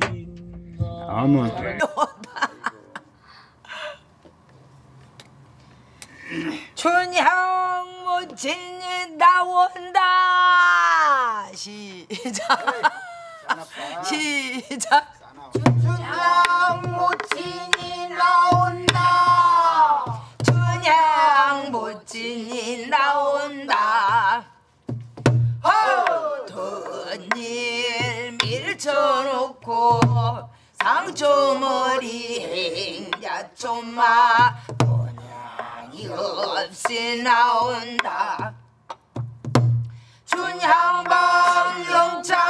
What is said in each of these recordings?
있나. 아무 춘향 모친이 나온다. 시작. 시작 춘향 모친이 나온다. 춘향 모친이 나온다. 덧일 밀쳐놓고 상초머리 행자초마 본향이 없이 나온다. 춘향방 영창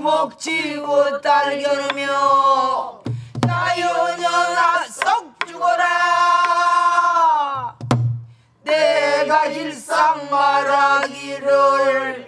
복지고 딸 겨누며 야연연아 썩 죽어라. 내가 일상 말하기를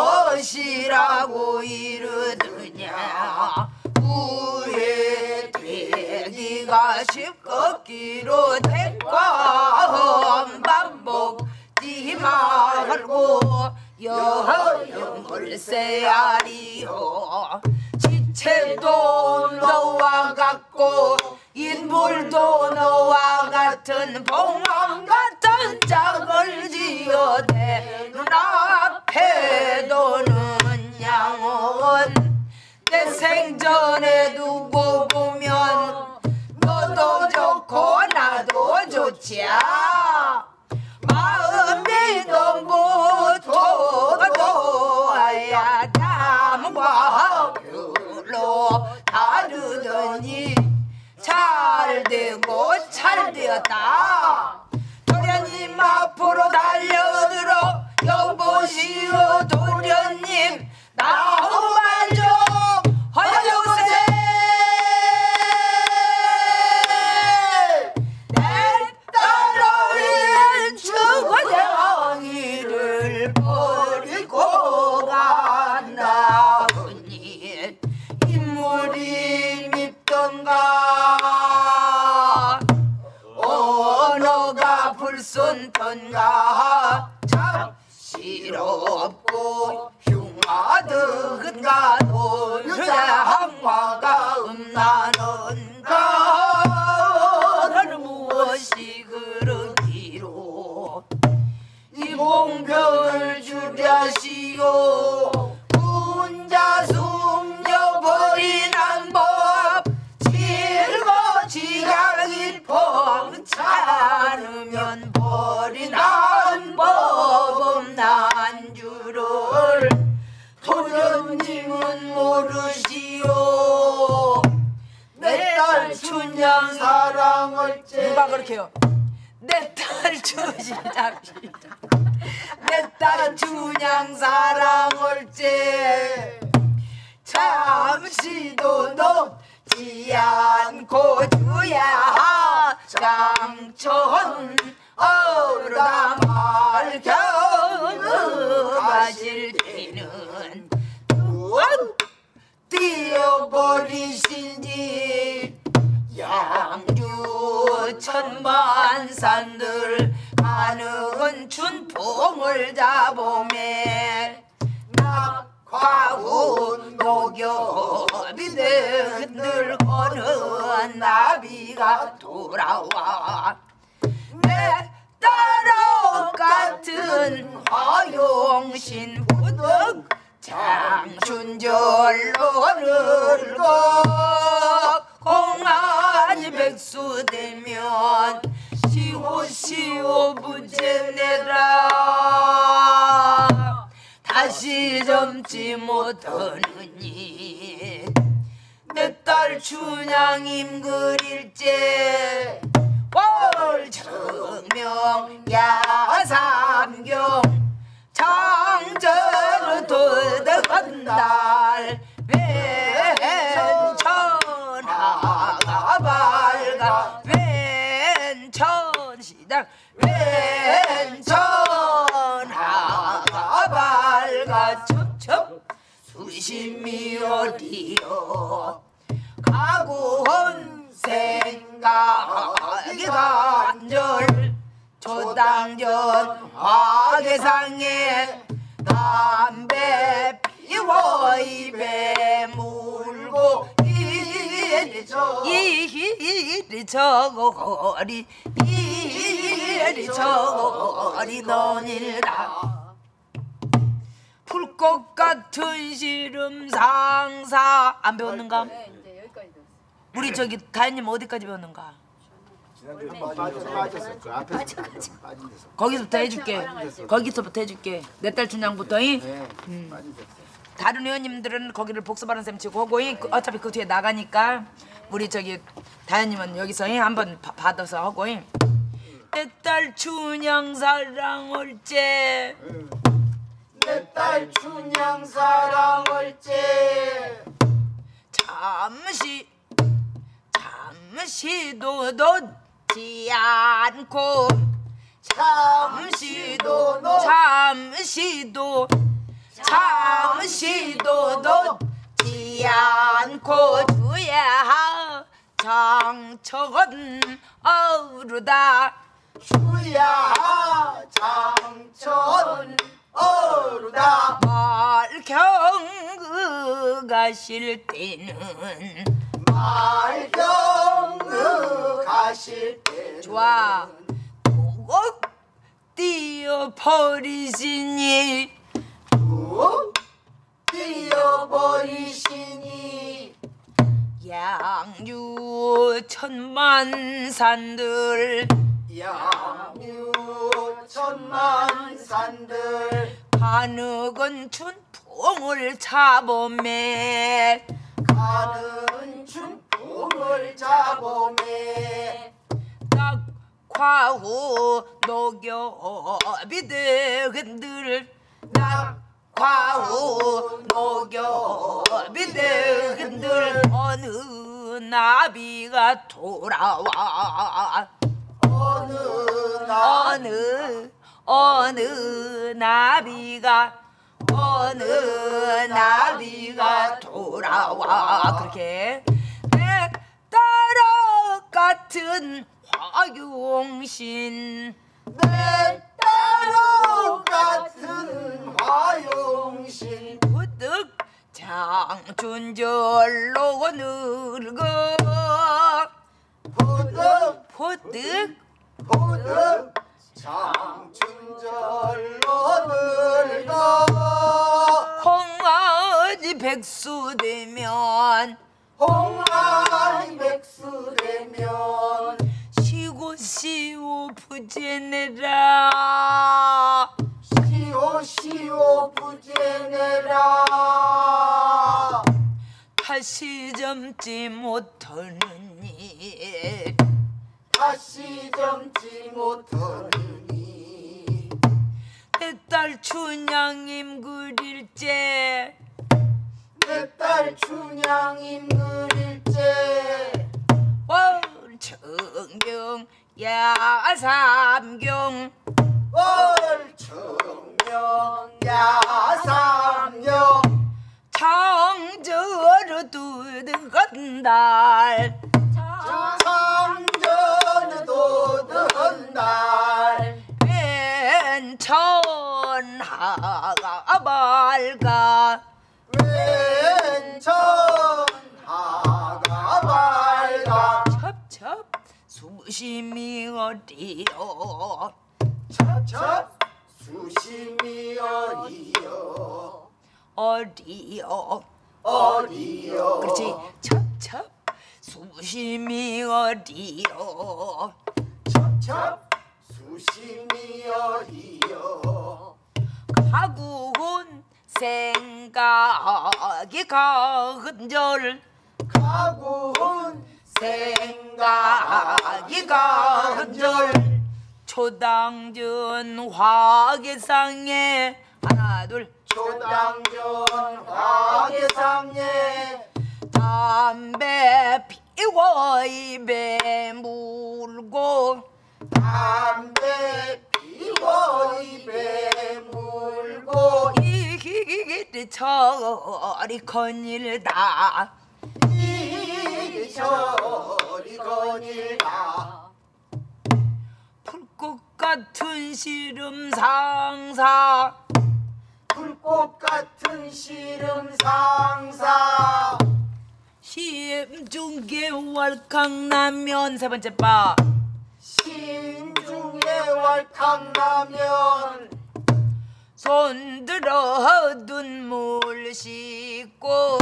무엇이라고 이르느냐? 우에 되기가 십겁기로 대과험 반복 지 말고 여영을 세야리요. 지체도 너와 같고 인물도 너와 같은 봉황 같은 짝을 지어대 눈앞에 도는 양은 내 생전에 두고 보면 너도 좋고 나도 좋지야 되고 잘 되었다 버린 없난 줄을 도련님은 모르시오. 내 딸 춘향 사랑을 누가 그렇게 해요? 내딸 주시작 내딸 춘향 사랑을 째 잠시도 높지 않고 주야. 장천 어르다 말겨 가실 때는 원 뛰어버리신지 양주 천만산들 가는 춘풍을 잡으매 과운 녹여비 늘 어느 나비가 돌아와 내 따로 같은 허용신 부득 장춘절로 늘고 공안이 백수 되면 시오시오 부재내라. 다시 젊지 못하느니 내 딸 춘향임 그릴제 이리 저거 거리 이리 거리 너니라 풀꽃 같은 시름 상사 안 배웠는가? 네, 이제 여기까지 됐어. 우리 저기 다현님 어디까지 배웠는가? 데서 거기서부터 해줄게. 거기서부터 해줄게. 내딸 춘향부터. 잉? 네 빠진 데서 다른 의원님들은 거기를 복습하는 셈 치고 하고 잉? 그- 어차피 그 뒤에 나가니까 우리 저기 다현님은 여기서 잉? 한번 바- 받아서 하고 잉? 내딸 춘향 사랑을째 내딸 춘향 사랑을째 잠시 잠시도 놓지 않고 잠시도 너 잠시도 잠시도 놓지 않고 주야 장척은 어루다. 주야 장천 어루다. 말경그 가실 때는 말경그 가실 때 좋아. 꼭 뛰어버리시니 뛰어버리시니. 양유 천만산들. 양유 천만산들. 가느건 춘풍을 잡으매 가는 춘풍을 딱 과후 녹여비들 딱 과후 녹여비들 어느 나비가 돌아와. 어느 나 어느 어느 나비가 어느 나비가 돌아와. 그렇게 내 따라 같은 화용신. 내 따로 같은 화 용신 부득 장춘절로 늙어. 부득 부득 부득 장춘절로 늙어. 홍아지 백수 되면 홍아리 백수 되면 시고 시오 부제내라 시오 시오 부제내라. 다시 젊지 못하느니 다시 젊지 못하느니 내딸 춘향임 그릴제. 내 딸 춘향임 그릴제. 월청경 야삼경. 월청 삼령 야 삼령 청저로 두든 달. 청저로 두든 달. 왼천하가 밝아 왼천하가 밝아 첩첩 숨심이 어디요? 첩첩. 수심이 어디요? 어디요? 어디요? 그렇지. 첩첩. 수심이 어디요? 첩첩. 수심이 어디요? 가구은 생각이 가흔절 가구은 생각이 가흔절 초당전 화계상에. 하나 둘. 초당전 화계상에. 담배 피워 입에 물고. 담배 피워 입에 물고. 이기기 저리 건일다. 이리 저리 불꽃 같은 시름 상사. 불꽃 같은 시름 상사. 심중계 월강라면 세 번째 바. 신중에 왈캉라면 손들어 눈물 씻고.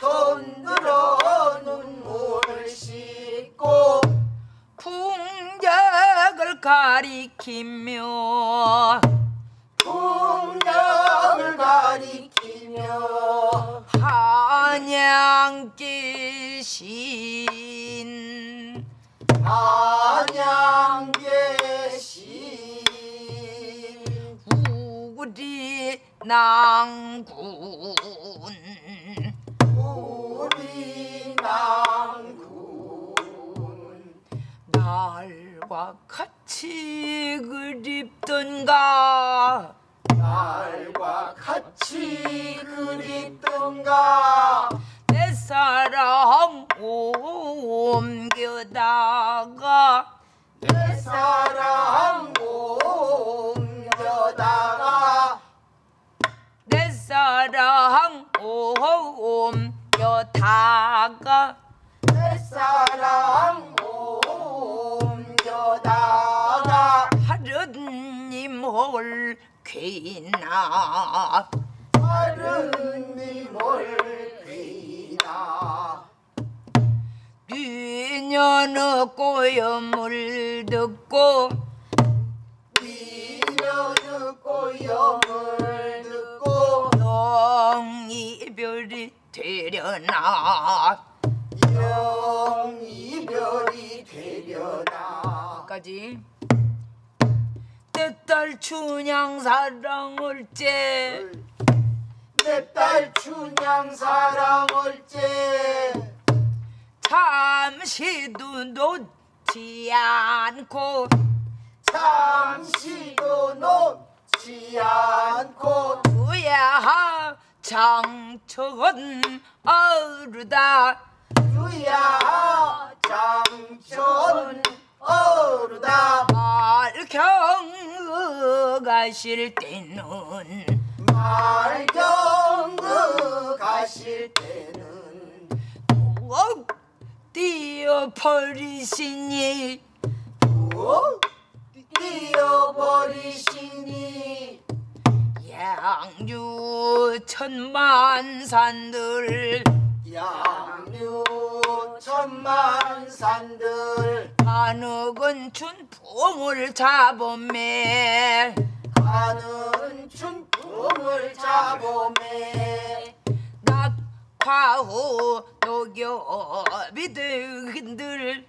손들어 눈물 씻고 풍력을 가리키며 풍력을 가리키며 한양길 신. 안양계신. 우리 낭군. 우리 남군. 날 과 같이 그립던가? 날과 같이 그립던가? 내 사랑 옮겨다가? 내 사랑 옮겨다가? 내 사랑 옮겨다가? 내 사랑 옮겨다가 하느님 홀 귀나. 다른 님을 귀나. 뒤년의 고염을 듣고 미녀의 고염을 듣고 영이별이 되려나. 영이별이 되려나 까지. 내딸 춘향 사랑을 째. 내딸 춘향 사랑을 째. 잠시도 놓지 않고. 잠시도 놓지 않고. 두야 장천 어르다. 유야 장천 가실 때는 말경그 가실 때는 꼭 뛰어버리시니 오 뛰어버리시니 양유 천만산들. 양류 천만산들. 한옥은 춘풍을 잡음매 가는 춘풍을 잡음에 낙화후 녹엽이 등들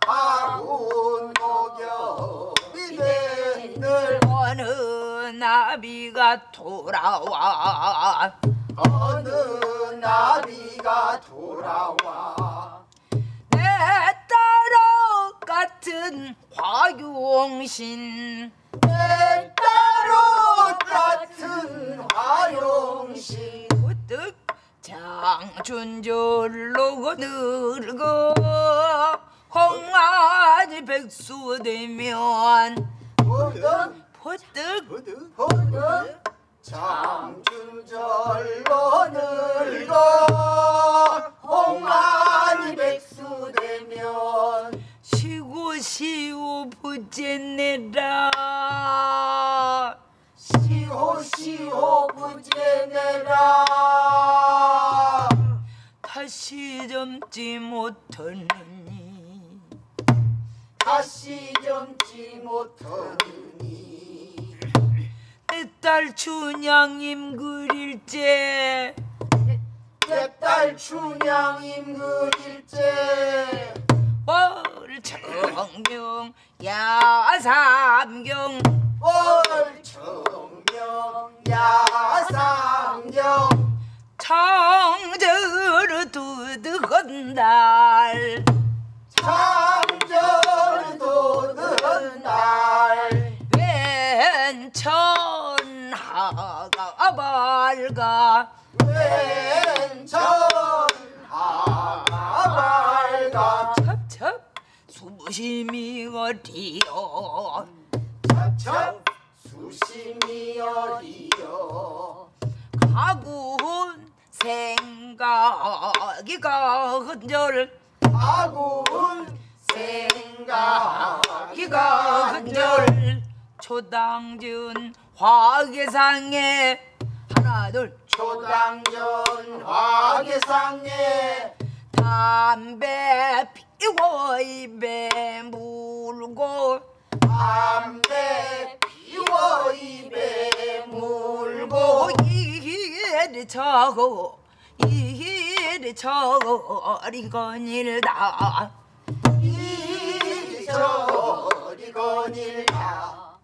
낙하고 녹엽이 된들 어느 나비가 돌아와. 어느 나비가 돌아와. 내 딸아 같은 화용신 내 따로 같은 화용신 우뚝 장춘절로 늙어 홍아지 백수 되면 퍼뜩 부득 부득 장춘절로 늙어 홍안이 백수 되면. 시 시오 구제내라. 다시 젊지 못하느니. 다시 젊지 못하느니. 내 딸 춘향임 그릴제. 내 딸 춘향임 그릴제. 월청경 야삼경. 월 청경 야상경. 창저르 두드건 날 창전 도는 날 왼천하가 밝아. 왼천하가 밝아. 첩첩 수심이 어디요 첩 어리여. 가군 생각이 가 흔절 아군 생각이가 기가 흔절. 초당준 화계상에 하나 둘. 초당전 화계상에 담배 피워 입에 물고 담배 피워 입에 이리 저고 이리 저고 리건일다. 이리 저리 거닐다.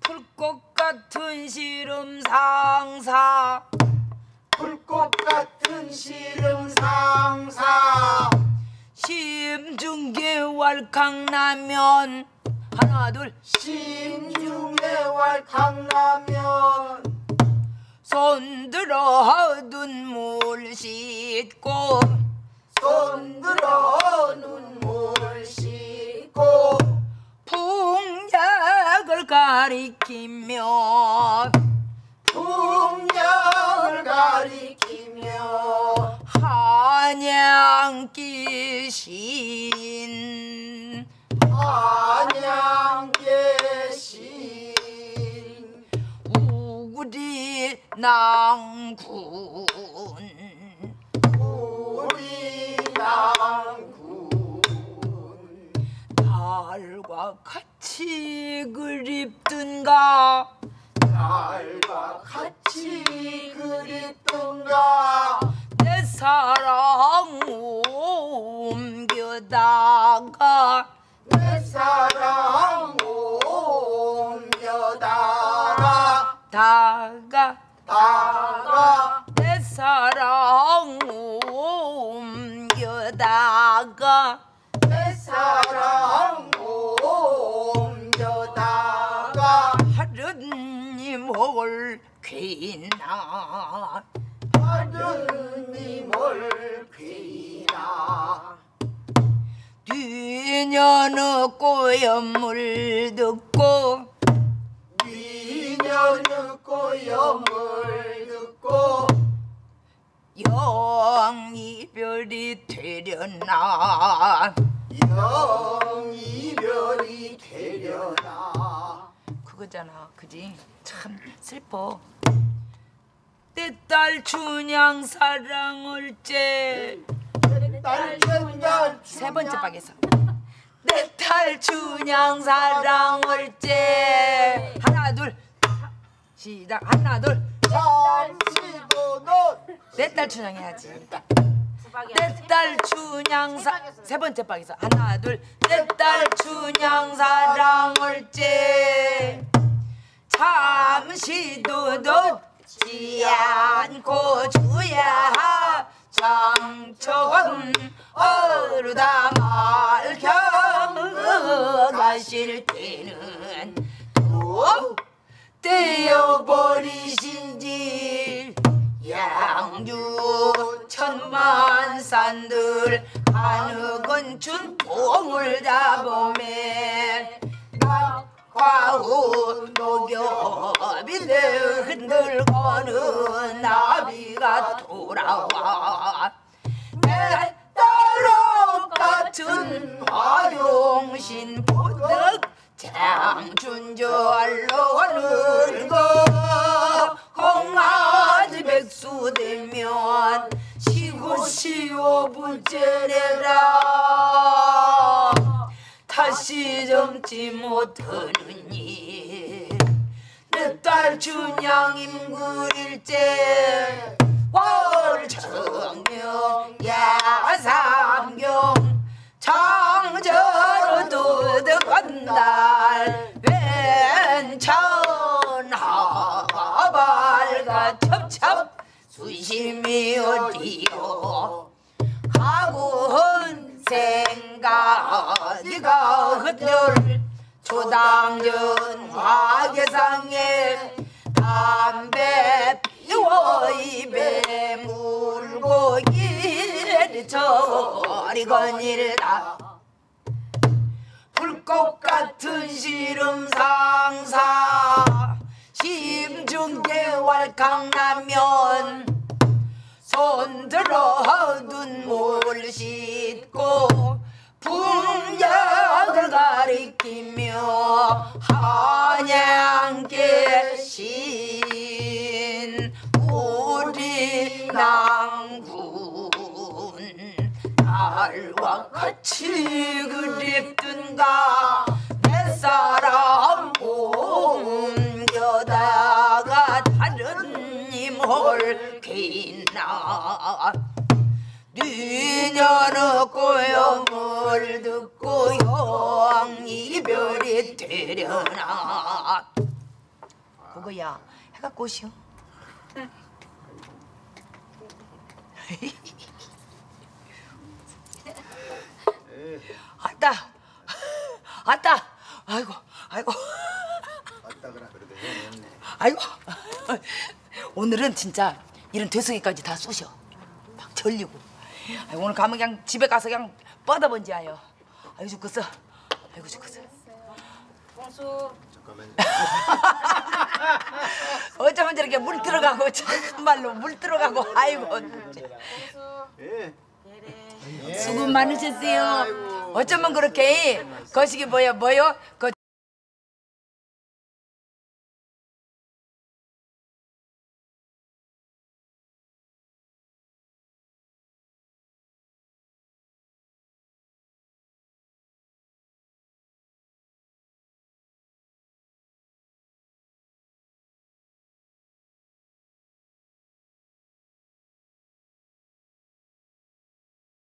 불꽃 같은 시름 상사. 불꽃 같은 시름 상사. 심중계 왈캉라면. 하나 둘. 심중에 왈캉라면 손들어 눈물 씻고. 손들어 눈물 씻고. 풍약을 가리키며. 풍경을 가리키며. 한양기 신. 안양 낭군. 우리 남군. 달과 같이 그립든가? 날과 같이 그립던가? 내 사랑 옮겨다가? 내 사랑 옮겨다가? 다가 다가 내 사랑 옮겨다가 내 사랑 옮겨다가 하느님을 귀나 하느님을 귀나 뒤년의 꼬연물 듣고 미녀 의 꼬염을 듣고 영이별이 되려나? 영이별이 되려나? 그거잖아 그지? 참 슬퍼. 내딸 춘향 사랑을 째. 딸 춘향 세 번째 박에서. 내딸 춘향 사랑을 째. 하나 둘 시작. 하나 잠시도 둘내 딸 춘향 해야지. 내 딸 춘향 사 세 번째 박에서. 하나 둘. 내 딸 춘향 사랑을 째 잠시도 놓지 않고 주야. 장천 어르다 말겨 가실 때는 또 떼어버리신지. 양주 천만산들 하늘은 준봉을 잡으매 과후 녹엽이들 흔들거는 나비가 돌아와 내 따로 같은 화용신 보덕 장춘절로 늙어 홍아지 백수 되면 시골 또 부채내라. 다시 젊지 못하느니 내딸 춘향임 그릴째 월청명 야 날 왼천하발가 첩첩 수심이 어디요? 가군 생각 네가 헛들 초당전 화계상에 담배 피워 입에 물고 이리 저리 거닐다. 불 꽃 같은 시름 상사. 심중대활 강라면. 손들어 눈물 씻고 풍력을 가리키며 한양계 신 우리 낭군. 달과 같이 그립든 고영을 듣고 영 이별이 되려나? 그거야. 해가 꽃이요? 아따. 아따. 아이고 아이고. 왔다 그라 그래도 해냈네. 아이고. 오늘은 진짜 이런 되성이까지 다 쑤셔. 막 절리고. 아이고, 오늘 가면 그냥 집에 가서 그냥 뻗어본지 아요. 아이고 죽겠어. 아이고 죽겠어. 잠깐만. 어쩌면 저렇게 물 들어가고 정말로 물 들어가고 아이고. 예. 수고 많으셨어요. 어쩌면 그렇게 거시기 뭐야 뭐요? 그